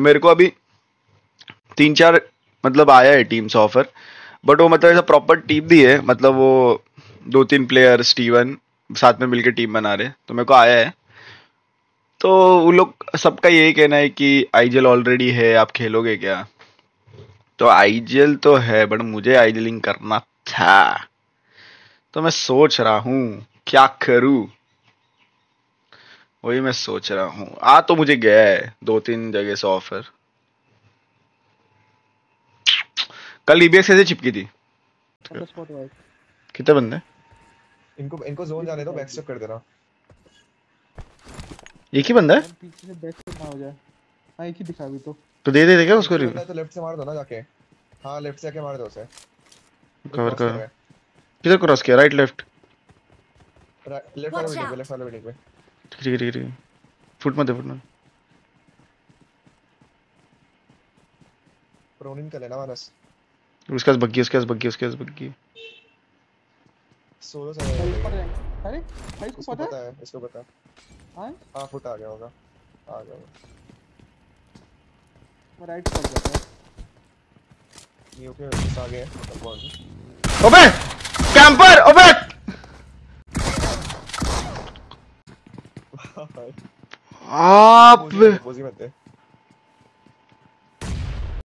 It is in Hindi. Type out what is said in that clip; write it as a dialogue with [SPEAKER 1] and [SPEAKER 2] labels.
[SPEAKER 1] मेरे को अभी तीन चार मतलब आया है टीम से ऑफ़र बट वो मतलब ऐसा प्रॉपर टीम दी है मतलब वो दो तीन प्लेयर स्टीवन साथ में मिलकर टीम बना रहे तो मेरे को आया है। तो उन लोग, सबका यही कहना है कि आईजेल ऑलरेडी है, आप खेलोगे क्या? तो आईजेल तो है बट मुझे आईजेलिंग करना था। तो मैं सोच रहा हूँ, क्या करूँ? वही मैं सोच रहा हूँ। आ तो मुझे गया है दो तीन जगह से ऑफ़र कल ईबीएक्स ऐसे चिपकी थी? कितने बंदे?
[SPEAKER 2] इनको इनको जोन जाने दो बैक स्टेप कर देना।
[SPEAKER 1] एक ही बंदा है?
[SPEAKER 3] पीछे से बैक से ना हो जाए। हाँ एक ही दिखा अभी तो।
[SPEAKER 1] तो दे दे दे क्या उसको
[SPEAKER 2] है तो लेफ़्ट से मार दो ना जाके। हाँ लेफ़्ट से जाके मार दो उसे।
[SPEAKER 1] कवर कर किधर क्रॉस किया? राइट लेफ़्ट
[SPEAKER 2] लेफ़्ट वाले पे लेफ़्ट वाले बिल्डिंग पे।
[SPEAKER 1] ठीक है ठीक है ठीक है फुट मत दे फुट मत
[SPEAKER 2] प्रोनिन कर लेना मानस
[SPEAKER 1] उसके पास बग्गी उसके पास बग्गी उसके पास बग्गी
[SPEAKER 2] सोलो से
[SPEAKER 3] अरे भाई इसको पता है
[SPEAKER 2] इसको पता है
[SPEAKER 3] हाँ
[SPEAKER 2] फुट आ गया होगा आ गया
[SPEAKER 3] राइट पर जाता है
[SPEAKER 2] ये ओके इस आगे है वन
[SPEAKER 1] अबे कैंपर अबे आप
[SPEAKER 2] पोजी मत दे